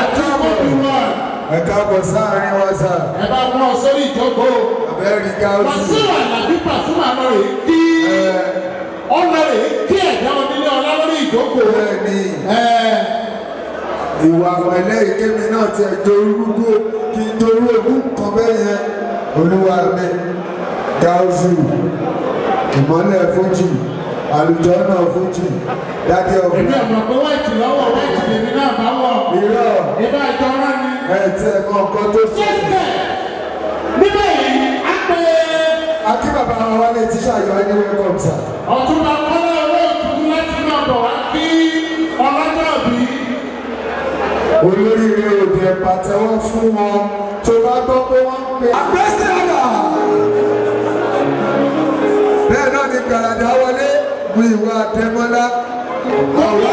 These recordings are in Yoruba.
ẹ káàbọ̀. Sáàrin wa sà ẹ bá mú ọ sórí ìjókòó. abẹ́rẹ́ gáúsù Wàsíù Àlàbí Pàṣúmà lọ rè kí ọ̀nà rè kí ẹ̀dá onílé ọlá lórí ìjókòó. bẹ́ẹ̀ ni Ẹ. Ìwà àwẹ̀lẹ́ ìkémi náà ti ẹ̀jọ̀ orúkú kí n torí ogún kan bẹ́ẹ̀ yẹn. Olúwa mi gáúsù ìmọ́lẹ̀ fújì àlùjọ náà fújì dákẹ́ èmi ọ̀fun ọ̀mọ̀ pé wáìtì lọ́wọ́ wáìtì lèmi náà bá wọ̀. Ìbá ìjọ rán ni. ẹ̀ tí ẹ̀ nǹkan tó ṣe. Jẹ́sẹ̀ níbẹ̀ yìí á pé akí bàbá wa wálé tíṣà yọ ẹni wẹ́kọ̀m sà ọ̀túnba kọ́lá olóòtú láti máa bọ̀ wá kí ọlọ́jọ́ bí. olóríire òde pàtẹ́wọ́ fún wọn tó bá gbọ́ pé wọ́n ń pè. àgbẹ̀sẹ̀ àgbà bẹ́ẹ̀ náà ni gbàràdà wọlé bu ìwà àdẹ́mọ́lá Gbogbo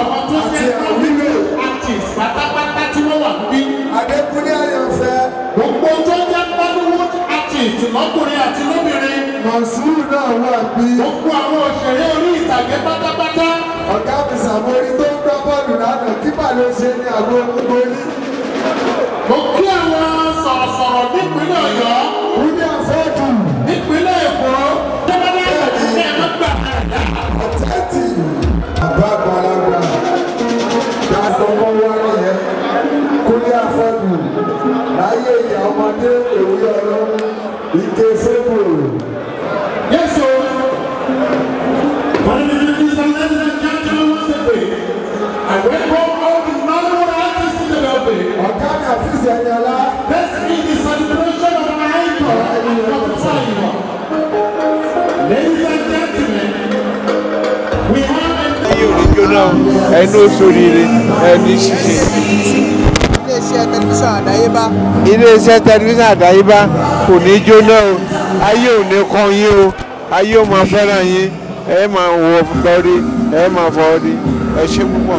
àwọn tó àti jẹ́ àwílò artist wà bí Gbogbo àwọn òṣèré orí ìtàgé pátápátá. ọ̀gá mi sàmórí tó ń gbá bọ́ọ̀lù lánàá kípa ló ṣe ní àgbo gbogbo ní. Mo kí àwọn sọ̀rọ̀sọ̀rọ̀ nípínlẹ̀ Ọ̀yọ́, william fọ́ọ̀dù nípínlẹ̀ Èkó, ọ̀tẹ́ẹ̀tì wá nìyẹn àfọ́dù láyé ìyá ọmọdé èwe ọ̀rọ̀ ike building. ọ̀gá mi àfíìsì ẹni ọlá Let's see the celebration of an icon of time. Ladies and gentlemen, we have a ayé òní jóná ẹnu oṣooṣire ẹni ṣíṣe. iléeṣẹ́ tẹlifíṣàn àdáyébá iléeṣẹ́ tẹlifíṣàn àdáyébá kò ní jóná o ayé òní kan yín o ayé ò máa fẹ́ràn yín ẹ máa wọ lọ́rí ẹ máa fọ́ rí ẹ ṣe púpọ̀.